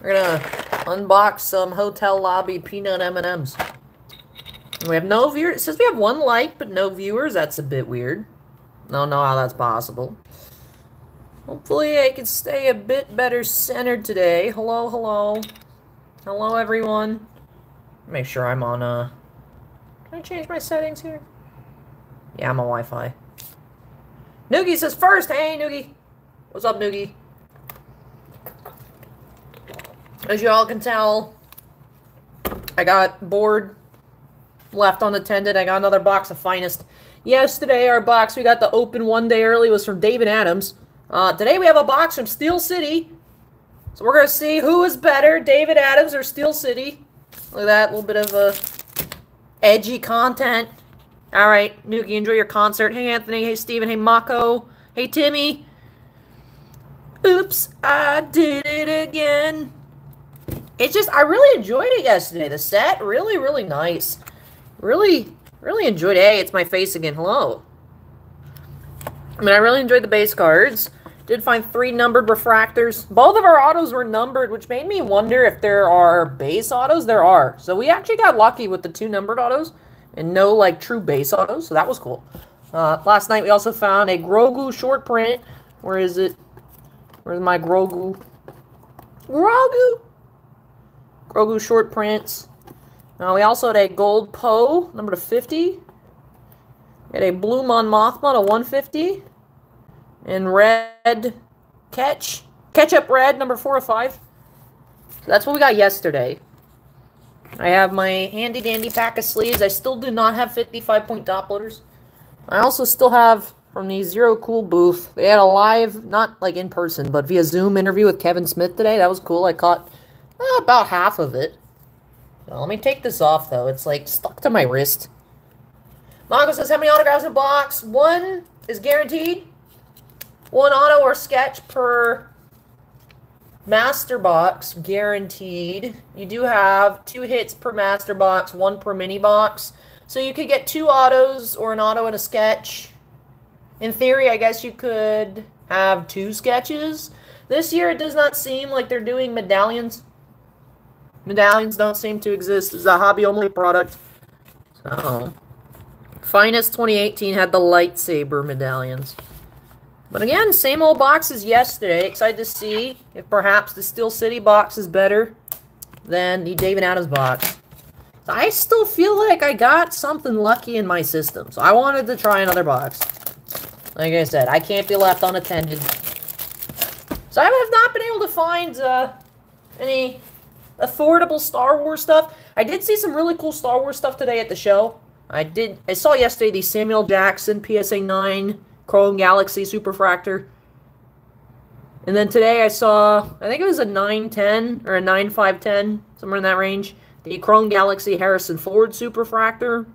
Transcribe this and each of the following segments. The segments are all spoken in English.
We're gonna unbox some hotel lobby peanut M&Ms. We have no viewers. It says we have one like, but no viewers. That's a bit weird. I don't know how that's possible. Hopefully I can stay a bit better centered today. Hello, hello. Hello, everyone. Make sure I'm on, uh... Can I change my settings here? Yeah, I'm on Wi-Fi. Noogie says first! Hey, Noogie! What's up, Noogie? As you all can tell, I got bored, left unattended. I got another box of Finest. Yesterday, our box we got the open one day early was from David Adams. Uh, today, we have a box from Steel City. So we're going to see who is better, David Adams or Steel City. Look at that, little bit of uh, edgy content. All right, Nuki, enjoy your concert. Hey, Anthony. Hey, Steven. Hey, Mako. Hey, Timmy. Oops, I did it again. It's just, I really enjoyed it yesterday. The set, really, really nice. Really, really enjoyed it. Hey, it's my face again. Hello. I mean, I really enjoyed the base cards. Did find three numbered refractors. Both of our autos were numbered, which made me wonder if there are base autos. There are. So we actually got lucky with the two numbered autos and no, like, true base autos. So that was cool. Uh, last night we also found a Grogu short print. Where is it? Where's my Grogu? Grogu! Grogu short prints. Uh, we also had a gold Poe, number to 50. We had a blue Mon Mothma to 150. And red catch. Ketchup red, number 4 or 5. So that's what we got yesterday. I have my handy dandy pack of sleeves. I still do not have 55 point Dopplers. I also still have from the Zero Cool booth. They had a live, not like in person, but via Zoom interview with Kevin Smith today. That was cool. I caught Eh, about half of it. Now, let me take this off, though. It's, like, stuck to my wrist. Mongo says, how many autographs in a box? One is guaranteed. One auto or sketch per master box, guaranteed. You do have two hits per master box, one per mini box. So you could get two autos or an auto and a sketch. In theory, I guess you could have two sketches. This year, it does not seem like they're doing medallions. Medallions don't seem to exist. It's a hobby-only product. So, Finest 2018 had the lightsaber medallions. But again, same old boxes yesterday. Excited to see if perhaps the Steel City box is better than the David Adams box. I still feel like I got something lucky in my system. So I wanted to try another box. Like I said, I can't be left unattended. So I have not been able to find uh, any affordable Star Wars stuff. I did see some really cool Star Wars stuff today at the show. I did. I saw yesterday the Samuel Jackson PSA 9 Chrome Galaxy Superfractor. And then today I saw, I think it was a 910 or a 9510, somewhere in that range. The Chrome Galaxy Harrison Ford Superfractor.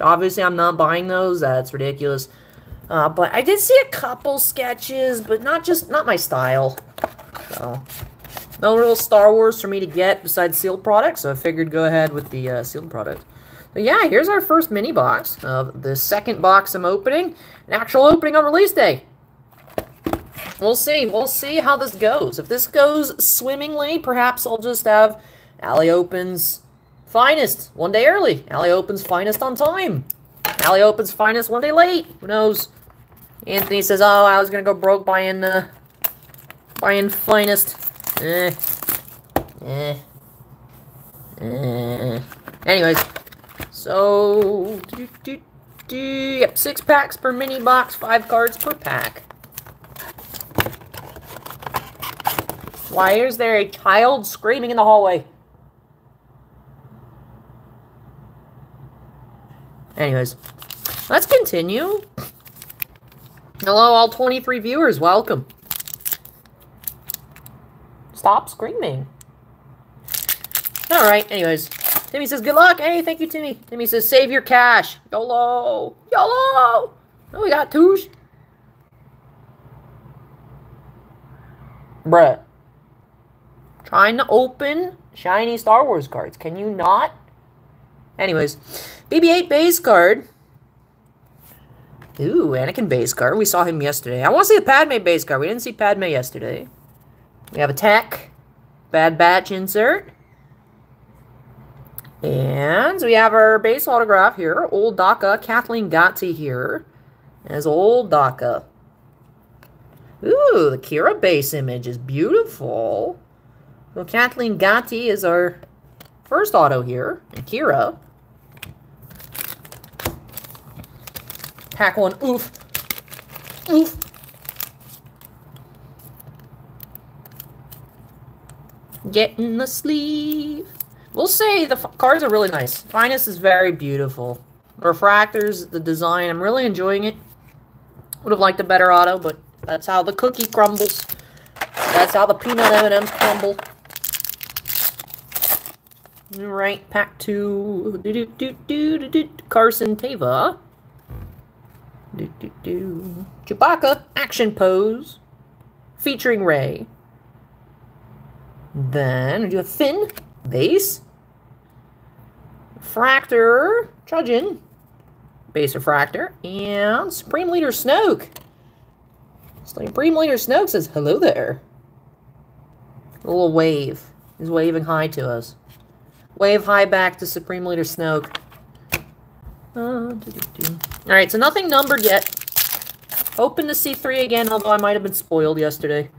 Obviously I'm not buying those. That's ridiculous. Uh, but I did see a couple sketches, but not just, not my style. So, no real Star Wars for me to get besides sealed products, so I figured go ahead with the uh, sealed product. But yeah, here's our first mini box of the second box I'm opening. An actual opening on release day. We'll see. We'll see how this goes. If this goes swimmingly, perhaps I'll just have Ally Opens finest one day early. Ally Opens finest on time. Ally Opens finest one day late. Who knows? Anthony says, oh, I was going to go broke buying, uh, buying finest. Eh. Eh. Eh. Anyways, so, do, do, do, yep, six packs per mini box, five cards per pack. Why is there a child screaming in the hallway? Anyways, let's continue. Hello, all 23 viewers. Welcome. Stop screaming. All right, anyways. Timmy says, good luck. Hey, thank you, Timmy. Timmy says, save your cash. YOLO. YOLO. Oh, we got twos. Bruh. Trying to open shiny Star Wars cards. Can you not? Anyways, BB-8 base card. Ooh, Anakin base card. We saw him yesterday. I want to see a Padme base card. We didn't see Padme yesterday. We have a tech. Bad Batch insert. And we have our base autograph here. Old Daka. Kathleen Gati here as Old Daka. Ooh, the Qi'ra base image is beautiful. Well, Kathleen Gati is our first auto here. And Qi'ra. Pack one. Oof. Oof. Get in the sleeve. We'll say the cards are really nice. Finest is very beautiful. Refractors, the design, I'm really enjoying it. Would have liked a better auto, but that's how the cookie crumbles. That's how the peanut M&Ms crumble. All right, pack two. Do, do, do, do, do, do. Carson Teva. Do, do, do. Chewbacca action pose featuring Rey. Then we do a Finn base. Fractor Trudgeon base refractor and Supreme Leader Snoke. Supreme Leader Snoke says hello there. A little wave. He's waving hi to us. Wave hi back to Supreme Leader Snoke. Uh, Alright, so nothing numbered yet. Hoping to see three again, although I might have been spoiled yesterday.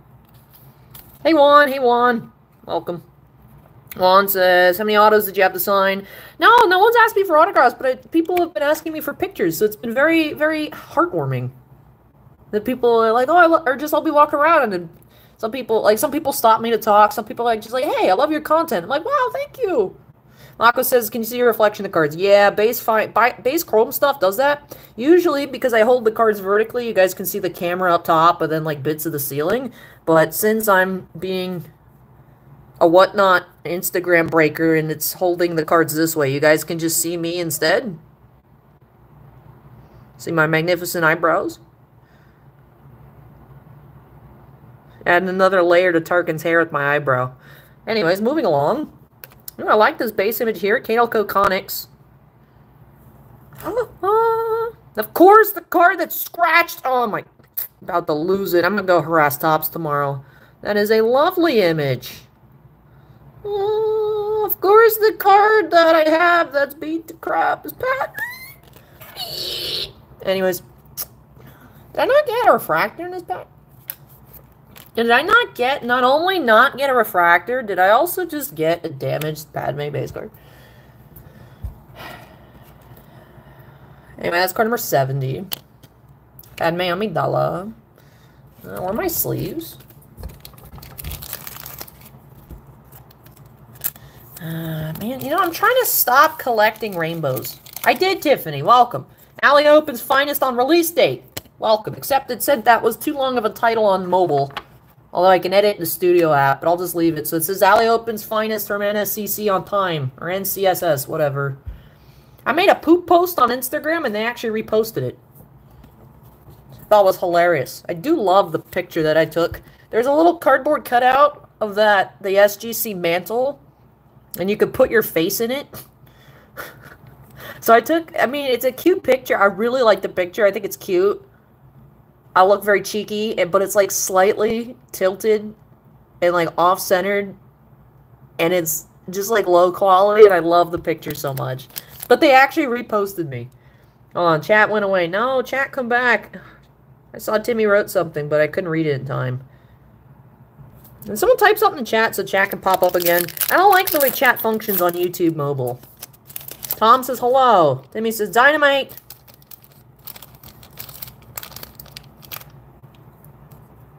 Hey Juan, hey Juan. Welcome. Juan says, how many autos did you have to sign? No, no one's asked me for autographs, but I, people have been asking me for pictures, so it's been very, very heartwarming. That people are like, oh, I or just I'll be walking around and then some people, like, some people stop me to talk. Some people are like, just like, hey, I love your content. I'm like, wow, thank you. Mako says, can you see your reflection of the cards? Yeah, base fine, base chrome stuff does that. Usually, because I hold the cards vertically, you guys can see the camera up top, and then, like, bits of the ceiling. But since I'm being a whatnot Instagram breaker and it's holding the cards this way. You guys can just see me instead. See my magnificent eyebrows? Add another layer to Tarkin's hair with my eyebrow. Anyways, moving along. Ooh, I like this base image here. Kato Conics. Uh, of course, the card that's scratched. Oh my, about to lose it. I'm going to go harass Topps tomorrow. That is a lovely image. Of course, the card that I have that's beat to crap is Pat. Anyways, did I not get a refractor in this pack? Did I not get, not only not get a refractor, did I also just get a damaged Padme base card? Anyway, that's card number 70. Padme Amidala. Uh, are my sleeves? Uh, man, you know, I'm trying to stop collecting rainbows. I did, Tiffany. Welcome. Ally Open's finest on release date. Welcome. Except it said that was too long of a title on mobile. Although I can edit in the studio app, but I'll just leave it. So it says Ally Open's finest from NSCC on time. Or NCSS, whatever. I made a poop post on Instagram and they actually reposted it. Thought was hilarious. I do love the picture that I took. There's a little cardboard cutout of that, the SGC mantle and you could put your face in it. so I took, I mean, it's a cute picture. I really like the picture. I think it's cute. I look very cheeky, but it's like slightly tilted and like off-centered. And it's just like low quality, and I love the picture so much. But they actually reposted me. Hold on, chat went away. No, chat, come back. I saw Timmy wrote something, but I couldn't read it in time. And someone type something in the chat so chat can pop up again. I don't like the way chat functions on YouTube mobile. Tom says hello. Timmy says dynamite.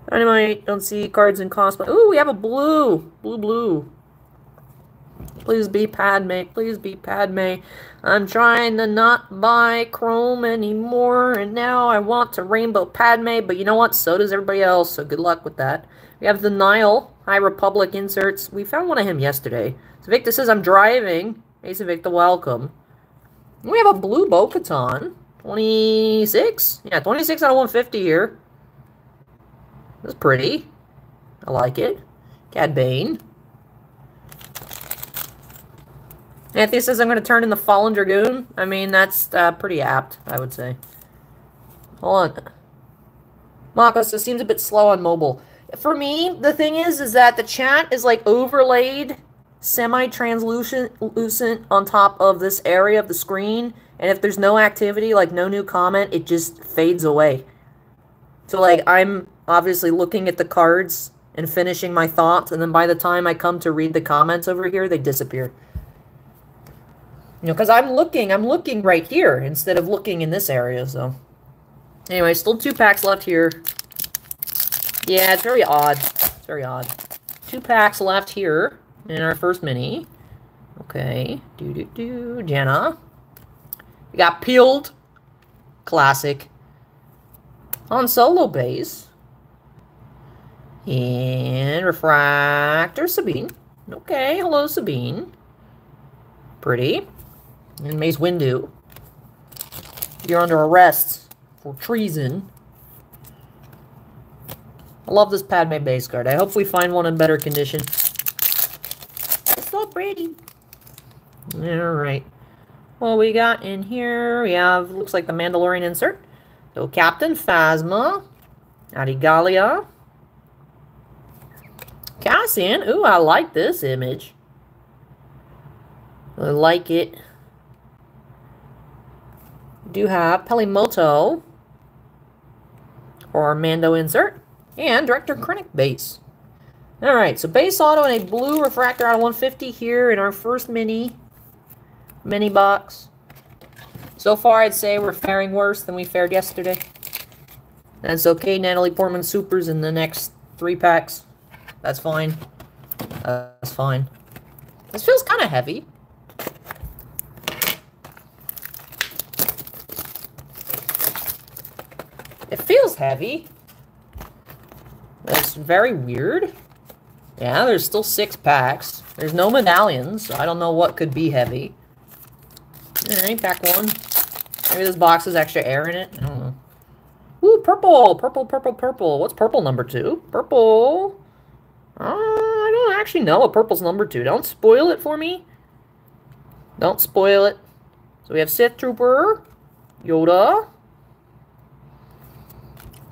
Dynamite. Don't see cards in cosplay. Ooh, we have a blue. Blue, blue. Please be Padme. Please be Padme. I'm trying to not buy Chrome anymore, and now I want to Rainbow Padme, but you know what? So does everybody else, so good luck with that. We have the Nihil High Republic inserts. We found one of him yesterday. So Victor says, I'm driving. Mason Victor, welcome. We have a blue Bo-Katan. 26? Yeah, 26 out of 150 here. That's pretty. I like it. Cad Bane. Anthony says I'm going to turn in the Fallen Dragoon. I mean, that's uh, pretty apt, I would say. Hold on. Marcos, it seems a bit slow on mobile. For me, the thing is, is that the chat is like overlaid semi-translucent on top of this area of the screen. And if there's no activity, like no new comment, it just fades away. So like I'm obviously looking at the cards and finishing my thoughts, and then by the time I come to read the comments over here, they disappear. You know, because I'm looking, I'm looking right here instead of looking in this area, so. Anyway, still two packs left here. Yeah, it's very odd. It's very odd. Two packs left here in our first mini. Okay. Do-do-do. Jenna. We got Peeled. Classic. Han Solo base. And Refractor Sabine. Okay, hello Sabine. Pretty. And Mace Windu. You're under arrest for treason. Love this Padme base card. I hope we find one in better condition. It's so pretty. Alright. What we got in here, we have, looks like the Mandalorian insert. So Captain Phasma. Adi Gallia. Cassian. Ooh, I like this image. I like it. Do you have Peli Motto or Mando insert and Director Krennic base. Alright, so base auto and a blue refractor out of 150 here in our first mini mini box. So far, I'd say we're faring worse than we fared yesterday. That's okay, Natalie Portman Supers in the next three packs. That's fine. Uh, that's fine. This feels kind of heavy. It feels heavy. That's very weird. Yeah, there's still six packs. There's no medallions, so I don't know what could be heavy. Alright, pack one. Maybe this box has extra air in it. I don't know. Ooh, purple! Purple, purple, purple. What's purple number two? Purple. Uh, I don't actually know what purple's number two. Don't spoil it for me. Don't spoil it. So we have Sith Trooper, Yoda,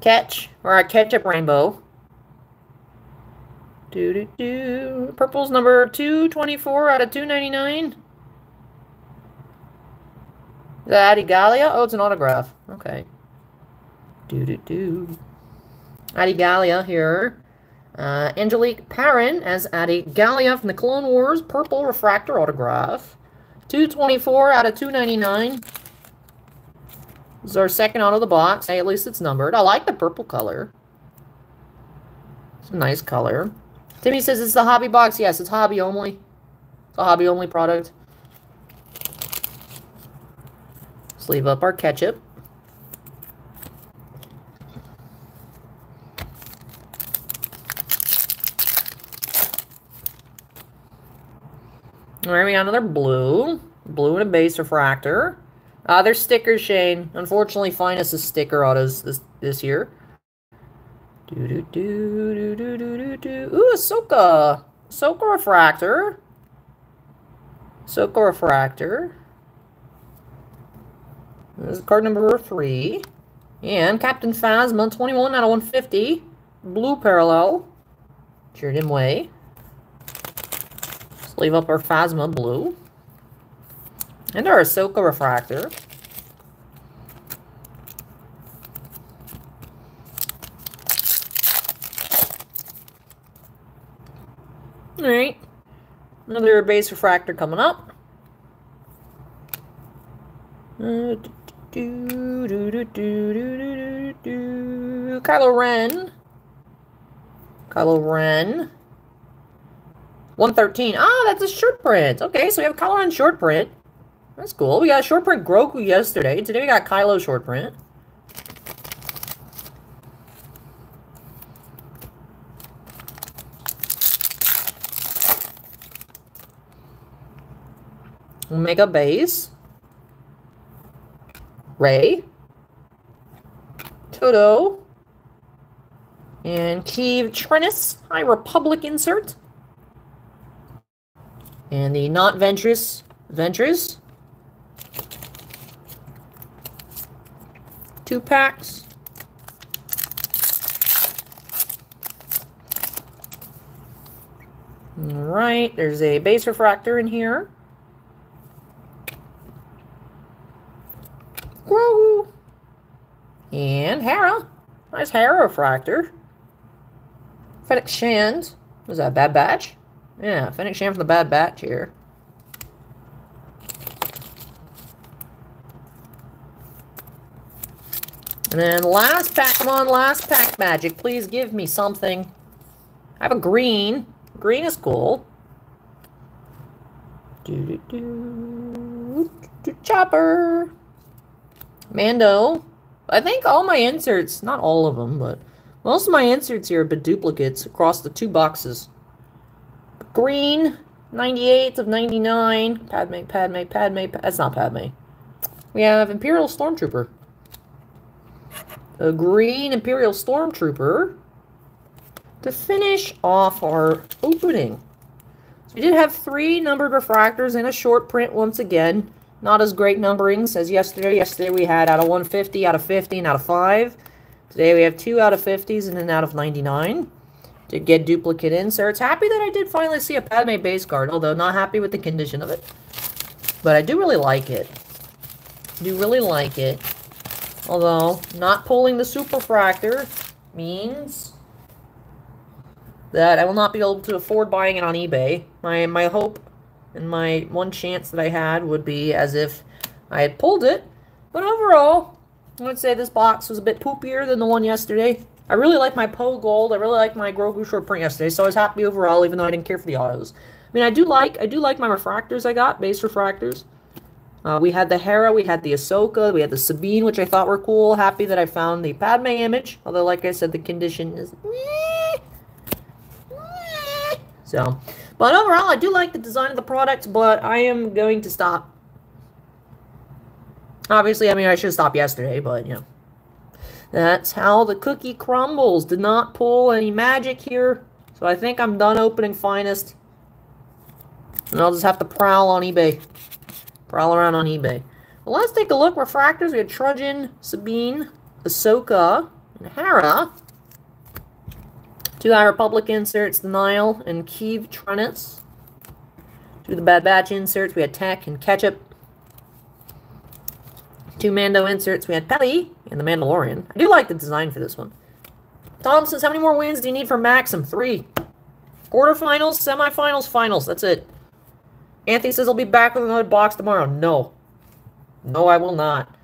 Catch, or a Ketchup Rainbow. Do do do. Purple's number 224 out of 299. Is that Gallia? Oh, it's an autograph. Okay. Do do do. Gallia here. Uh, Angelique Perrin as Adi Gallia from the Clone Wars, purple refractor autograph. 224 out of 299. This is our second out of the box. Hey, at least it's numbered. I like the purple color. It's a nice color. Timmy says it's the hobby box. Yes, it's hobby only. It's a hobby only product. Let's leave up our ketchup. Alright, we got another blue. Blue and a base refractor. Uh, there's stickers, Shane. Unfortunately, Finest is sticker autos this, this year. Do do do do do do do do. Ooh, Ahsoka. Ahsoka refractor. Ahsoka refractor. This is card number three. And Captain Phasma, 21 out of 150. Blue parallel. Jordan Way. Leave up our Phasma blue. And our Ahsoka refractor. Alright. Another base refractor coming up. Uh, do, do, do, do, do, Kylo Ren. Kylo Ren. 113. Ah, that's a short print. Okay, so we have Kylo on short print. That's cool. We got short print Grogu yesterday. Today we got Kylo short print. Omega Base. Rey, Toto. And Keeve Trennis. High Republic insert. And the not Ventress, Ventress. Two packs. Alright, there's a base refractor in here. And Hera. Nice Hera refractor. Fennec Shand. Was that Bad Batch? Yeah, Fennec Shand from the Bad Batch here. And then last pack, come on, last pack magic. Please give me something. I have a green. Green is cool. Do do do. Chopper. Mando. I think all my inserts, not all of them, but most of my inserts here have been duplicates across the two boxes. Green, 98 of 99. Padme, Padme, Padme. That's not Padme. We have Imperial Stormtrooper. A green Imperial Stormtrooper to finish off our opening. So we did have three numbered refractors and a short print once again. Not as great numberings as yesterday. Yesterday we had out of 150, out of 50, and out of 5. Today we have 2 out of 50s and an out of 99. To get duplicate inserts. Happy that I did finally see a Padme base card, although not happy with the condition of it. But I do really like it. Do really like it. Although, not pulling the Superfractor means that I will not be able to afford buying it on eBay. My, my hope and my one chance that I had would be as if I had pulled it. But overall, I would say this box was a bit poopier than the one yesterday. I really like my Poe Gold. I really like my Grogu short print yesterday, so I was happy overall, even though I didn't care for the autos. I mean, I do like I do like my refractors I got, base refractors. Uh, we had the Hera, we had the Ahsoka, we had the Sabine, which I thought were cool. Happy that I found the Padme image, although, like I said, the condition is... So, but overall, I do like the design of the product, but I am going to stop. Obviously, I mean, I should stop yesterday, but, you know. That's how the cookie crumbles. Did not pull any magic here. So I think I'm done opening Finest. And I'll just have to prowl on eBay. Prowl around on eBay. Well, let's take a look. Refractors. We have Trudgeon, Sabine, Ahsoka, and Hera. Two High Republic inserts, the Nihil and Trennis. Two of the Bad Batch inserts, we had Tech and Ketchup. Two Mando inserts, we had Peli and the Mandalorian. I do like the design for this one. Tom says, how many more wins do you need for Maxim? Three. Quarterfinals, semifinals, finals. That's it. Anthony says, I'll be back with another box tomorrow. No. No, I will not.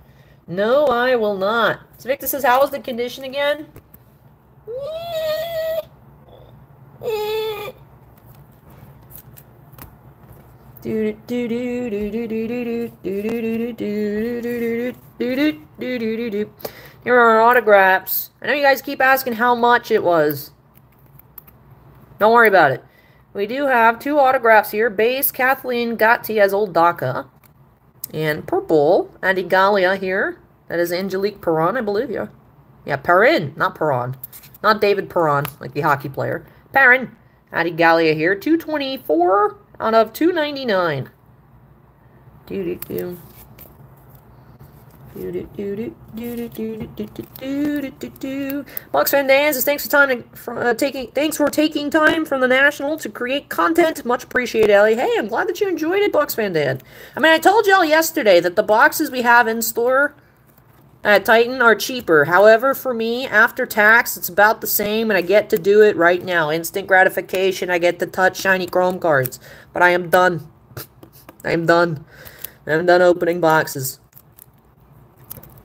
No, I will not. So Victor says, how is the condition again? Here are autographs. I know you guys keep asking how much it was. Don't worry about it. We do have two autographs here. Base Kathleen Gati as Old Daka. And purple, Adi Gallia here. That is Angelique Perron, I believe, yeah. Yeah, Perrin, not Perron. Not David Perron, like the hockey player. Perrin. Adi Gallia here. 224 out of 299. Do do do. Box fan Dan says thanks for time for, uh, taking thanks for taking time from the national to create content. Much appreciated, Ellie. Hey, I'm glad that you enjoyed it, Box fan Dan. I mean, I told y'all yesterday that the boxes we have in store at Titan are cheaper. However, for me, after tax, it's about the same, and I get to do it right now. Instant gratification. I get to touch shiny chrome cards. But I am done. I am done. I am done opening boxes.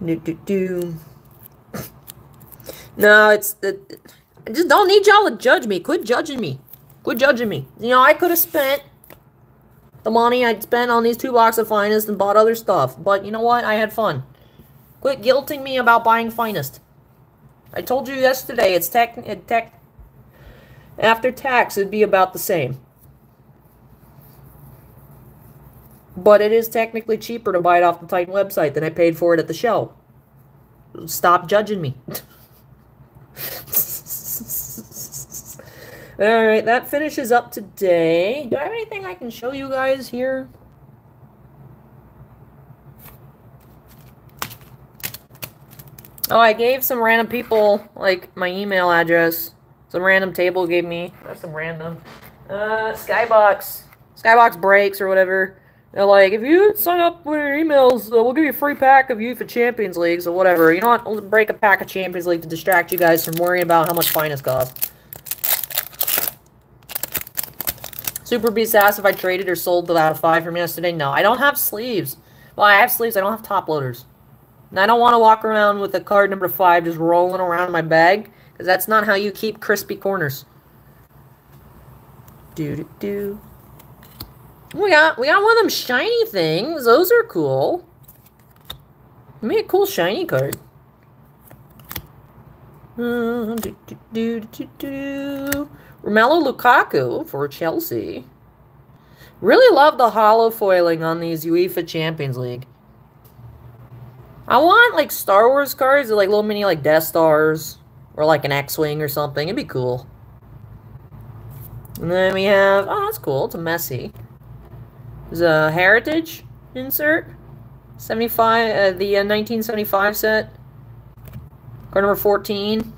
Do, do, do. No, it's... It, I just don't need y'all to judge me. Quit judging me. Quit judging me. You know, I could have spent the money I'd spent on these two boxes of Finest and bought other stuff. But you know what? I had fun. Quit guilting me about buying Finest. I told you yesterday, it's tech, it tech, after tax, it'd be about the same. But it is technically cheaper to buy it off the Titan website than I paid for it at the show. Stop judging me. Alright, that finishes up today. Do I have anything I can show you guys here? Oh, I gave some random people, like, my email address. Some random table gave me. That's some random. Uh, Skybox. Skybox breaks or whatever. They're like, if you sign up with your emails, uh, we'll give you a free pack of UEFA Champions Leagues or whatever. You know what? I'll break a pack of Champions League to distract you guys from worrying about how much finest costs. Super Beast asked if I traded or sold the out of five from yesterday. No, I don't have sleeves. Well, I have sleeves. I don't have top loaders. And I don't want to walk around with a card number five just rolling around my bag, because that's not how you keep crispy corners. Do do do. We got we got one of them shiny things. Those are cool. Give me a cool shiny card. Uh, do, do, do, do, do. Romelu Lukaku for Chelsea. Really love the hollow foiling on these UEFA Champions League. I want like Star Wars cards, like little mini like Death Stars, or like an X-Wing or something. It'd be cool. And then we have, oh, that's cool. It's a Messi. There's a Heritage insert. 75, uh, the uh, 1975 set. Card number 14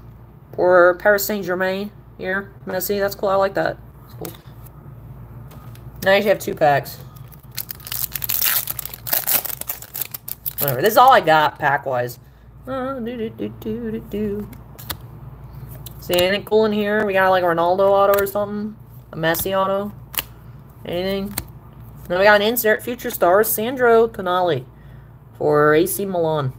or Paris Saint-Germain here. Messi, that's cool. I like that. Cool. Now you have two packs. Whatever. This is all I got pack-wise. Uh, do, do, do. See anything cool in here? We got like a Ronaldo auto or something? A Messi auto? Anything? Then we got an insert future stars, Sandro Tonali for AC Milan.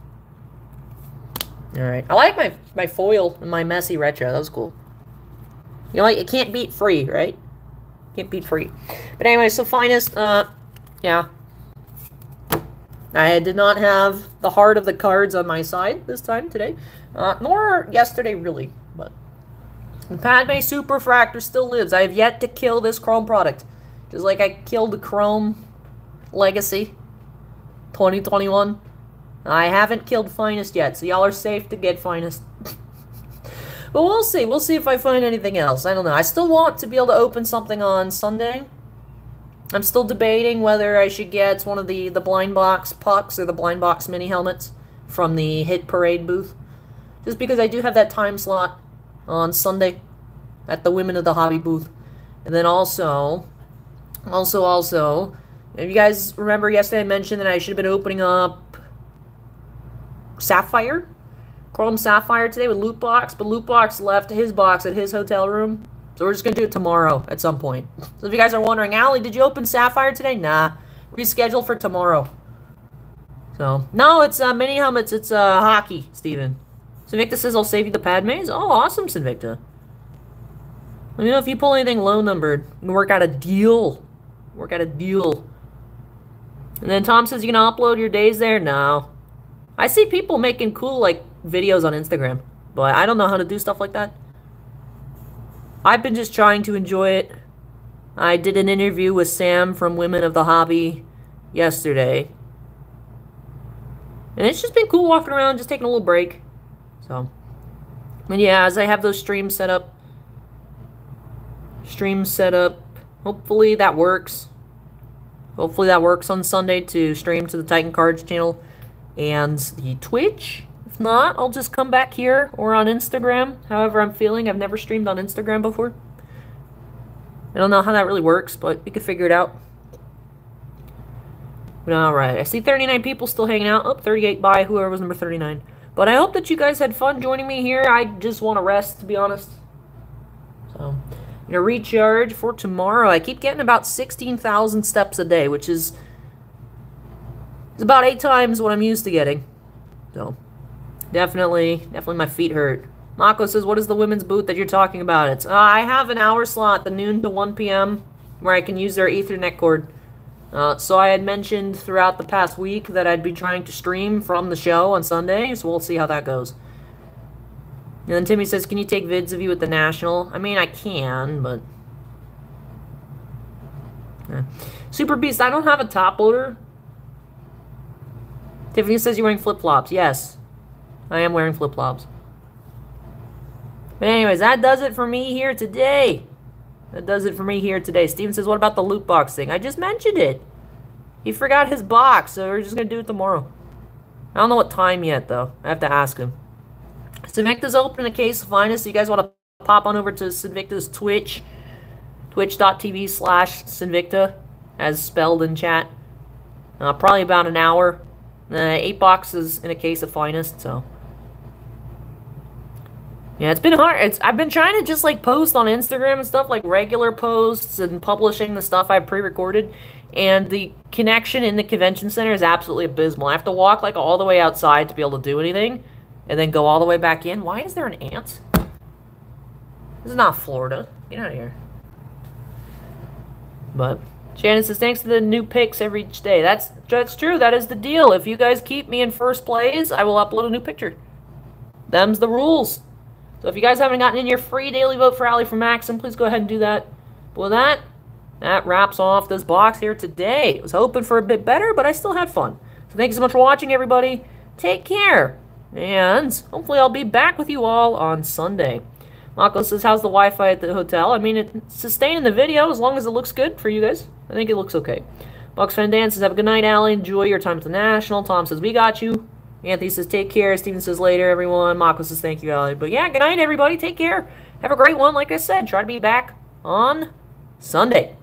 Alright. I like my, my foil and my Messi retro. That was cool. You know, like, it can't beat free, right? Can't beat free. But anyway, so finest, uh, yeah. I did not have the heart of the cards on my side this time today. Uh, nor yesterday, really. But the Padme Superfractor still lives. I have yet to kill this Chrome product. Just like I killed the Chrome Legacy 2021. I haven't killed Finest yet, so y'all are safe to get Finest. but we'll see. We'll see if I find anything else. I don't know. I still want to be able to open something on Sunday. I'm still debating whether I should get one of the, the blind box pucks or the blind box mini helmets from the Hit Parade booth. Just because I do have that time slot on Sunday at the Women of the Hobby booth. And then also, also, also, if you guys remember yesterday I mentioned that I should have been opening up Sapphire? Chrome Sapphire today with Loot Box, but Loot Box left his box at his hotel room. So we're just going to do it tomorrow at some point. So if you guys are wondering, Ally, did you open Sapphire today? Nah. Rescheduled for tomorrow. So, no, it's uh, mini helmets. It's uh, hockey, Steven. Sinvicta says I'll save you the pad Padmes. Oh, awesome, Sinvicta. Let me know if you pull anything low numbered. We can work out a deal. Work out a deal. And then Tom says you can upload your days there? No. I see people making cool, like, videos on Instagram. But I don't know how to do stuff like that. I've been just trying to enjoy it. I did an interview with Sam from Women of the Hobby yesterday. And it's just been cool walking around, just taking a little break. So, and yeah, as I have those streams set up, streams set up, hopefully that works. Hopefully that works on Sunday to stream to the Titan Cards channel and the Twitch. If not, I'll just come back here or on Instagram, however I'm feeling. I've never streamed on Instagram before. I don't know how that really works, but we could figure it out. Alright, I see 39 people still hanging out. Oh, 38 by whoever was number 39. But I hope that you guys had fun joining me here. I just want to rest, to be honest. So, you know, recharge for tomorrow. I keep getting about 16,000 steps a day, which is it's about eight times what I'm used to getting. So, definitely, definitely my feet hurt. Mako says, what is the women's boot that you're talking about? It's, uh, I have an hour slot, the noon to 1 p.m., where I can use their Ethernet cord. Uh, so I had mentioned throughout the past week that I'd be trying to stream from the show on Sunday, so we'll see how that goes. And then Timmy says, can you take vids of you at the National? I mean, I can, but... Yeah. Super Beast, I don't have a top loader. Tiffany says you're wearing flip-flops. Yes, I am wearing flip-flops. But anyways, that does it for me here today. That does it for me here today. Steven says, what about the loot box thing? I just mentioned it. He forgot his box, so we're just going to do it tomorrow. I don't know what time yet, though. I have to ask him. Sinvicta's open a case of finest. So you guys want to pop on over to Sinvicta's Twitch. Twitch.tv slash Sinvicta, as spelled in chat. Uh, probably about an hour. Uh, eight boxes in a case of finest, so. Yeah, it's been hard. It's I've been trying to just like post on Instagram and stuff, like regular posts and publishing the stuff I've pre-recorded. And the connection in the convention center is absolutely abysmal. I have to walk like all the way outside to be able to do anything, and then go all the way back in. Why is there an ant? This is not Florida. Get out of here. But Shannon says, thanks to the new picks every day. That's that's true. That is the deal. If you guys keep me in first place, I will upload a new picture. Them's the rules. So if you guys haven't gotten in your free daily vote for Ali from Maxim, please go ahead and do that. But with that, that wraps off this box here today. I was hoping for a bit better, but I still had fun. So thank you so much for watching, everybody. Take care. And hopefully I'll be back with you all on Sunday. Mako says, how's the Wi-Fi at the hotel? I mean, it's sustaining the video as long as it looks good for you guys. I think it looks okay. Bucks Fan Dan says, have a good night, Ally. Enjoy your time at the National. Tom says, we got you. Anthony says, take care. Steven says, later, everyone. Mako says, thank you, Ally. But yeah, good night, everybody. Take care. Have a great one. Like I said, try to be back on Sunday.